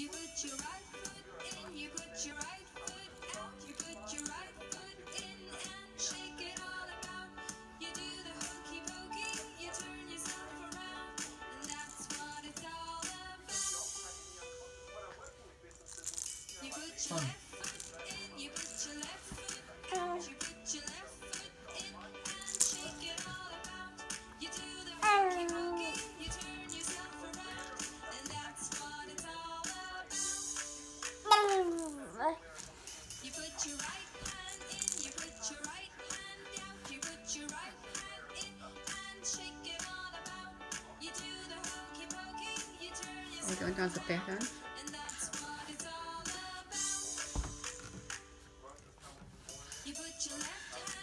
You put your right foot in, you put your right foot out, you put your right foot in and shake it all about. You do the hokey pokey, you turn yourself around, and that's what it's all about. You put your Fun. left Oh you put your right hand in, you put your right hand out, you put your right hand in and shake it all about. You do the hokey pokey, you turn your we going down the back. You put your left hand